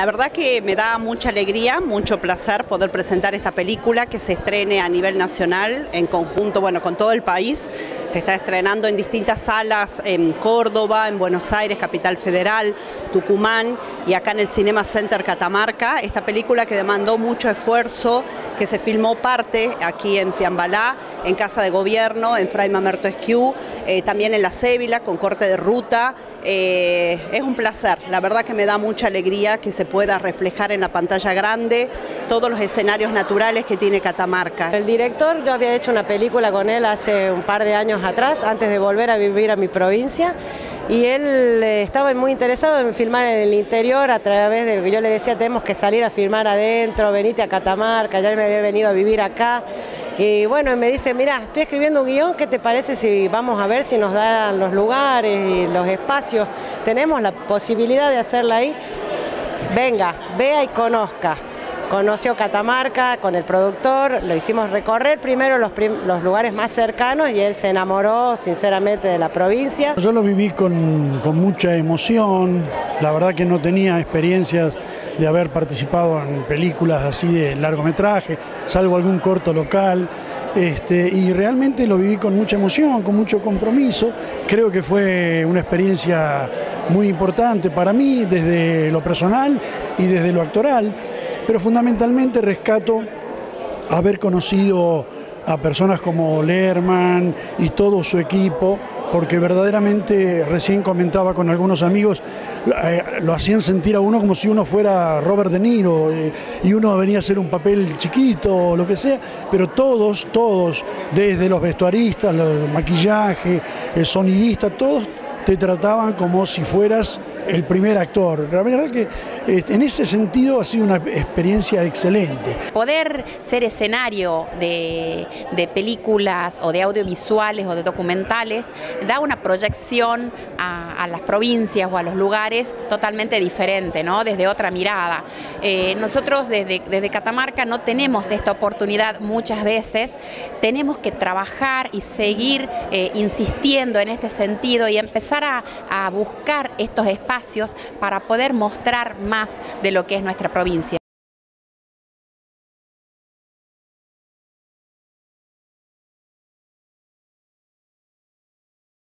La verdad que me da mucha alegría, mucho placer poder presentar esta película que se estrene a nivel nacional en conjunto, bueno, con todo el país. Se está estrenando en distintas salas en Córdoba, en Buenos Aires, Capital Federal, Tucumán y acá en el Cinema Center Catamarca. Esta película que demandó mucho esfuerzo, que se filmó parte aquí en Fiambalá, en Casa de Gobierno, en Fray Mamerto Esquiú, eh, también en La Cébila, con corte de ruta. Eh, es un placer, la verdad que me da mucha alegría que se pueda reflejar en la pantalla grande todos los escenarios naturales que tiene Catamarca. El director, yo había hecho una película con él hace un par de años atrás, antes de volver a vivir a mi provincia, y él eh, estaba muy interesado en filmar en el interior a través de lo que yo le decía, tenemos que salir a filmar adentro, venite a Catamarca, ya me había venido a vivir acá. Y bueno, me dice, mira, estoy escribiendo un guion, ¿qué te parece si vamos a ver si nos dan los lugares y los espacios? Tenemos la posibilidad de hacerla ahí venga, vea y conozca. Conoció Catamarca con el productor, lo hicimos recorrer primero los, lugares más cercanos y él se enamoró sinceramente de la provincia. Yo lo viví con, con mucha emoción, la verdad que no tenía experiencias de haber participado en películas así de largometraje, salvo algún corto local. Este, y realmente lo viví con mucha emoción, con mucho compromiso. Creo que fue una experiencia muy importante para mí desde lo personal y desde lo actoral, pero fundamentalmente rescato haber conocido a personas como Lerman y todo su equipo, porque verdaderamente recién comentaba con algunos amigos, eh, lo hacían sentir a uno como si uno fuera Robert De Niro eh, y uno venía a hacer un papel chiquito o lo que sea, pero todos, todos, desde los vestuaristas, el maquillaje, el sonidista, todos te trataban como si fueras el primer actor. La verdad que este, en ese sentido ha sido una experiencia excelente. Poder ser escenario de, películas o de audiovisuales o de documentales da una proyección a, las provincias o a los lugares totalmente diferente, ¿no? desde otra mirada. Eh, nosotros desde, desde Catamarca no tenemos esta oportunidad muchas veces, tenemos que trabajar y seguir eh, insistiendo en este sentido y empezar a buscar estos espacios para poder mostrar más de lo que es nuestra provincia.